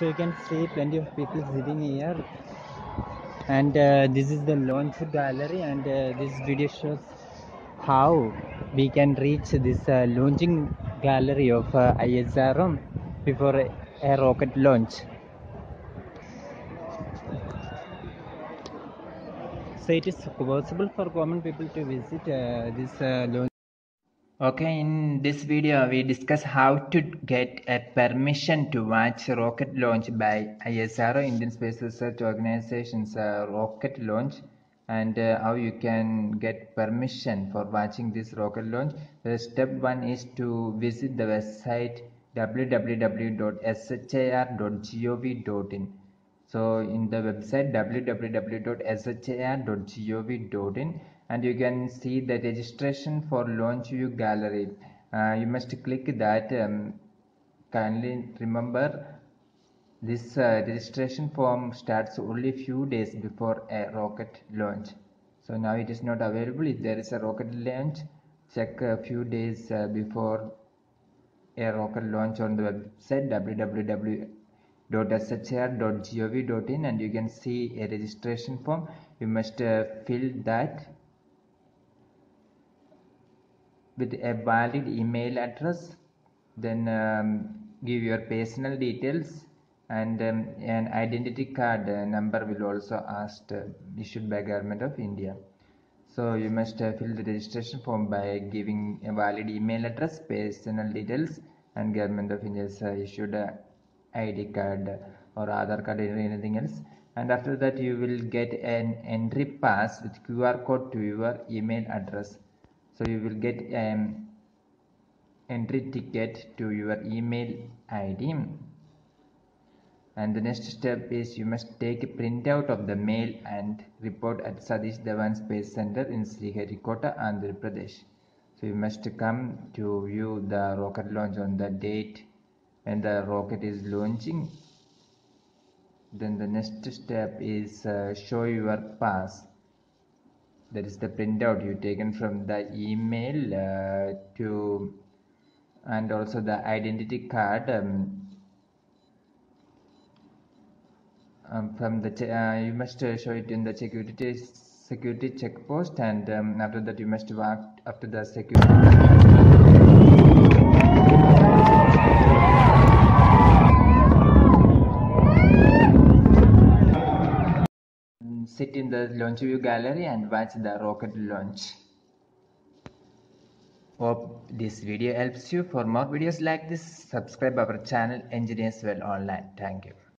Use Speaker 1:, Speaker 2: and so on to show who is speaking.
Speaker 1: so you can see plenty of people sitting here. And uh, this is the launch gallery and uh, this video shows how we can reach this uh, launching gallery of uh, ISRO before a, a rocket launch. So it is possible for common people to visit uh, this uh, launch Okay, in this video we discuss how to get a permission to watch rocket launch by ISRO, Indian Space Research Organization's uh, rocket launch and uh, how you can get permission for watching this rocket launch. The step one is to visit the website www.shar.gov.in. So in the website www.shar.gov.in and you can see the registration for launch view gallery. Uh, you must click that um, kindly remember this uh, registration form starts only few days before a rocket launch. So now it is not available. If there is a rocket launch check a few days uh, before a rocket launch on the website www.shar.gov.in and you can see a registration form. You must uh, fill that with a valid email address then um, give your personal details and um, an identity card uh, number will also asked uh, issued by government of india. So you must uh, fill the registration form by giving a valid email address personal details and government of india's issued id card or other card or anything else. And after that you will get an entry pass with qr code to your email address. So you will get an entry ticket to your email id and the next step is you must take a printout of the mail and report at Satish Dhawan Space Center in Sriharikota, Andhra Pradesh. So you must come to view the rocket launch on the date when the rocket is launching. Then the next step is uh, show your pass that is the printout you taken from the email uh, to and also the identity card um, um, from the uh, you must uh, show it in the security security check post and um, after that you must walk to the security in the launch view gallery and watch the rocket launch. Hope this video helps you. For more videos like this subscribe our channel engineers world online. Thank you